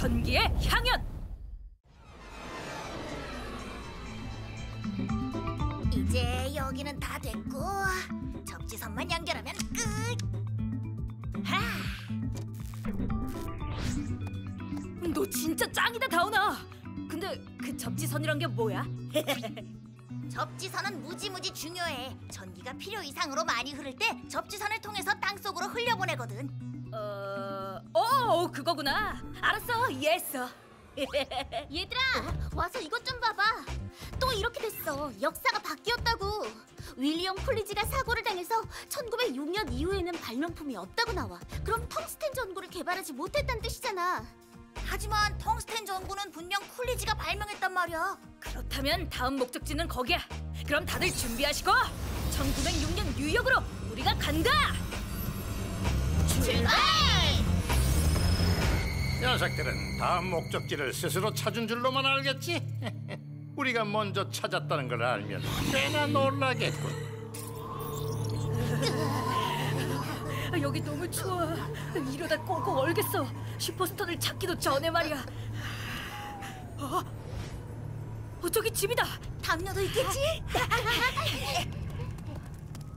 전기의 향연. 이제 여기는 다 됐고 접지선만 연결하면 끝. 하, 너 진짜 짱이다 다운아. 근데 그 접지선이란 게 뭐야? 접지선은 무지무지 중요해. 전기가 필요 이상으로 많이 흐를 때 접지선을 통해서 땅 속으로 흘려보내거든. 어, 어 그거구나. 알았어, 이해했어. 얘들아, 와서 이것 좀 봐봐. 또 이렇게 됐어. 역사가 바뀌었다고. 윌리엄 콜리지가 사고를 당해서 1906년 이후에는 발명품이 없다고 나와. 그럼 텅스텐 전구를 개발하지 못했다는 뜻이잖아. 하지만 텅스텐 전구는 분명 콜리지가 발명했단 말이야. 그렇다면 다음 목적지는 거기야. 그럼 다들 준비하시고 1906년 뉴욕으로 우리가 간다. 출발! 녀석들은 다음 목적지를 스스로 찾은 줄로만 알겠지? 우리가 먼저 찾았다는 걸 알면 꽤나 놀라겠군. 아, 여기 너무 추워. 이러다 꽁꽁 얼겠어. 슈퍼스톤을 찾기도 전에 말이야. 어? 어 저기 집이다. 담요도 있겠지?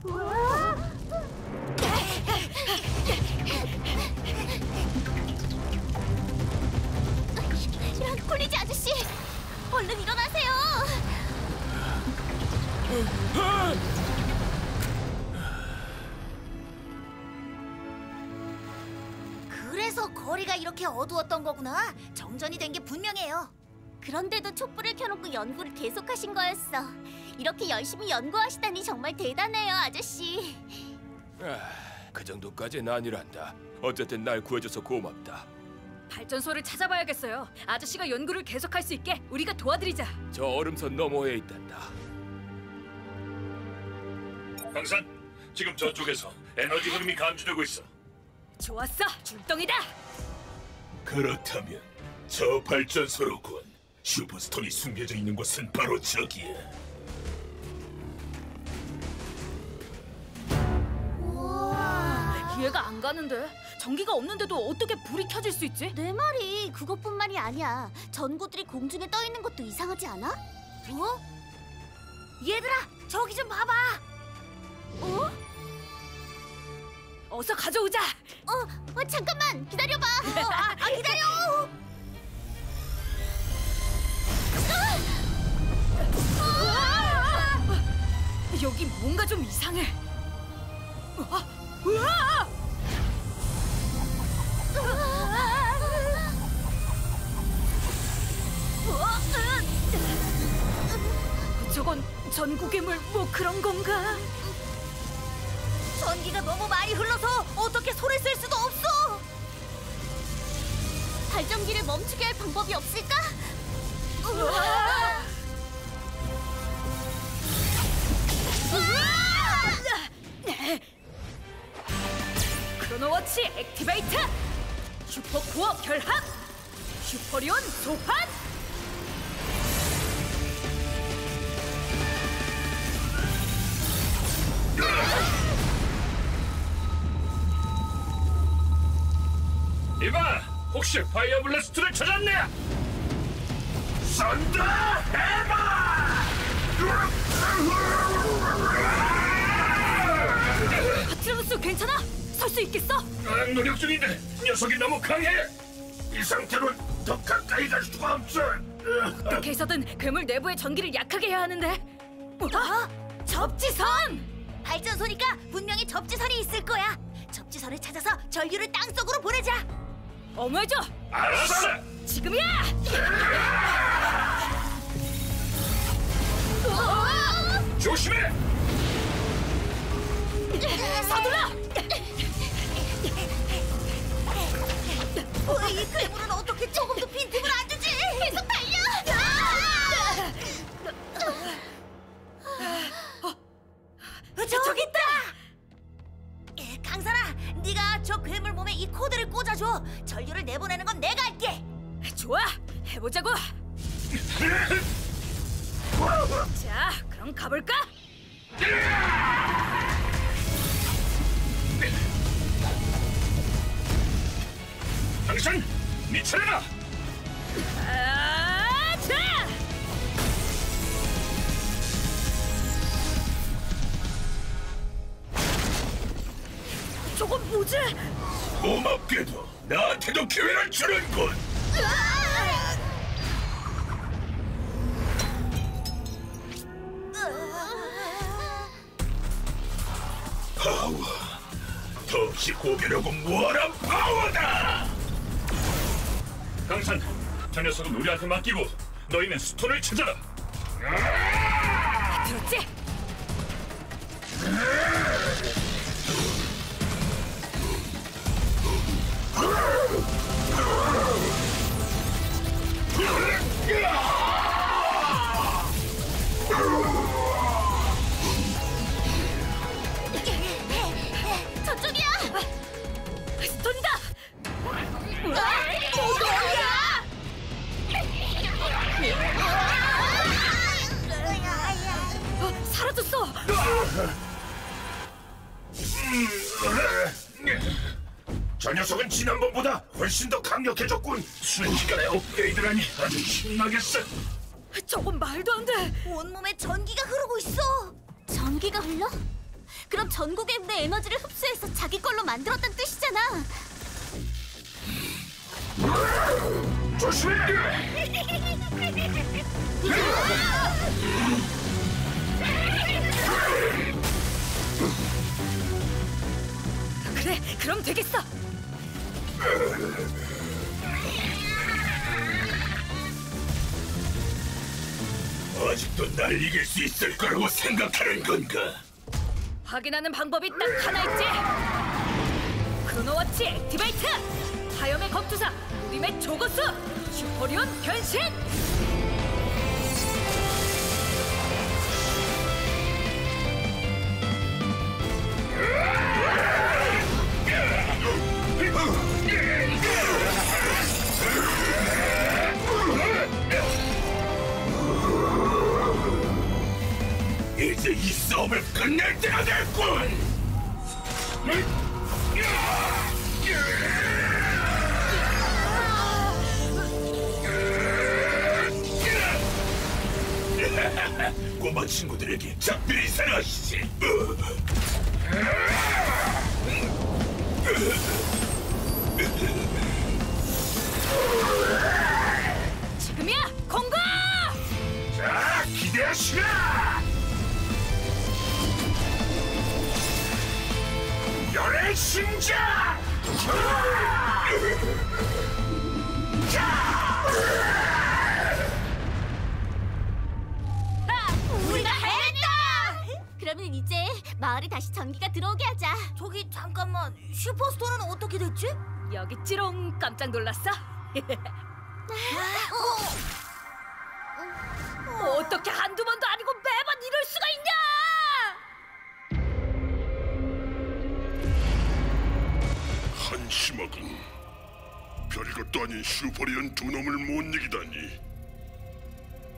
이런 그래서 거리가 이렇게 어두웠던 거구나. 정전이 된 게 분명해요. 그런데도 촛불을 켜놓고 연구를 계속하신 거였어. 이렇게 열심히 연구하시다니 정말 대단해요, 아저씨. 아, 그 정도까지는 아니란다. 어쨌든 날 구해줘서 고맙다. 발전소를 찾아봐야겠어요. 아저씨가 연구를 계속할 수 있게 우리가 도와드리자. 저 얼음선 너머에 있단다. 강산, 지금 저쪽에서 에너지 흐름이 감지되고 있어. 좋았어, 출동이다. 그렇다면 저 발전소로군. 슈퍼스톤이 숨겨져 있는 곳은 바로 저기야. 이해가 안 가는데 전기가 없는데도 어떻게 불이 켜질 수 있지? 내 말이 그것뿐만이 아니야. 전구들이 공중에 떠 있는 것도 이상하지 않아? 어? 얘들아, 저기 좀 봐봐. 어? 어서 가져오자. 어, 어 잠깐만 기다려봐. 어, 아, 아, 기다려. 여기 뭔가 좀 이상해. 아, 으아! 저건 전구괴물 뭐 그런 건가? 전기가 너무 많이 흘러서 어떻게 소리 쓸 수도 없어. 발전기를 멈추게 할 방법이 없을까? 으아! 크로노워치 액티베이트! 슈퍼코어 결합! 슈퍼리온 소환! 혹시 Fire Blast를 찾았네? Thunder Hammer! 파트라노스 괜찮아? 설 수 있겠어? 아, 노력 중인데 녀석이 너무 강해. 이 상태로는 더 가까이 갈 수가 없어. 어떻게 해서든 괴물 내부의 전기를 약하게 해야 하는데 어? 접지선! 발전소니까 분명히 접지선이 있을 거야. 접지선을 찾아서 전류를 땅 속으로 보내자. 어머해줘! 알았어. 지금이야! 조심해. 서둘러! 코드를 꽂아줘. 전류를 내보내는 건 내가 할게. 좋아! 해보자고! 자, 그럼 가볼까? 네 차례다. 아, 자! 저건 뭐지? 고맙게도 나한테도 기회를 주는군. 파워. 더없이 고개려고 뭐하란 파워다. 강산, 저 녀석은 우리한테 맡기고 너희는 스톤을 찾아라. 들었지? 저쪽이야. 스톤이다! 어, 사라졌어! 저 녀석은 지난번보다 훨씬 더 강력해졌군. 순식간에 업그레이드라니 아주 신나겠어. 저건 말도 안 돼! 온몸에 전기가 흐르고 있어. 전기가 흘러? 그럼 전국의 내 에너지를 흡수해서 자기 걸로 만들었단 뜻이잖아. 조심해! 그래, 그럼 되겠어! 아직도 날 이길 수 있을 거라고 생각하는 건가? 확인하는 방법이 딱 하나 있지! 크로노워치 액티베이트! 하염의 검투사, 우림의 조거수! 슈퍼리온 변신! 이 싸움을 끝낼 때가 됐군! 꼬마 친구들에게 작별이 사랑하시지! 지금이야! 공격! 자, 기대하시라! 열의 심장! 우리가 해냈다! 그러면 이제 마을에 다시 전기가 들어오게 하자. 저기 잠깐만, 슈퍼스토어는 어떻게 됐지? 여기 찌롱 깜짝 놀랐어? 어떻게 한두 번도 아니고 한심하군. 별것도 아닌 슈퍼리언 두 놈을 못 이기다니.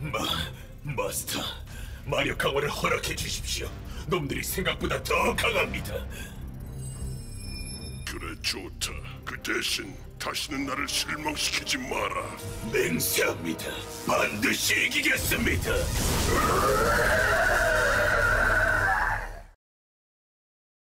마, 마스터, 마력 강화를 허락해 주십시오. 놈들이 생각보다 더 강합니다. 그래 좋다. 그 대신 다시는 나를 실망시키지 마라. 맹세합니다. 반드시 이기겠습니다.